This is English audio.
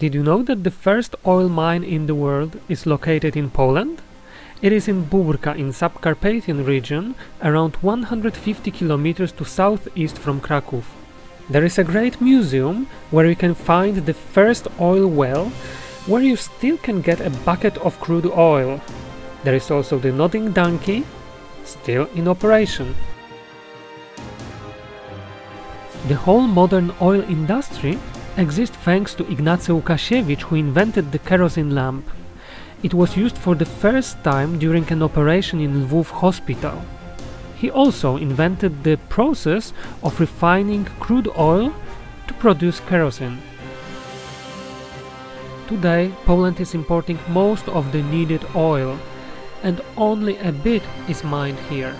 Did you know that the first oil mine in the world is located in Poland? It is in Bóbrka in Subcarpathian region, around 150 kilometers to southeast from Kraków. There is a great museum where you can find the first oil well, where you still can get a bucket of crude oil. There is also the Nodding Donkey, still in operation. The whole modern oil industry exists thanks to Ignacy Łukasiewicz who invented the kerosene lamp. It was used for the first time during an operation in Lwów hospital. He also invented the process of refining crude oil to produce kerosene. Today, Poland is importing most of the needed oil, and only a bit is mined here.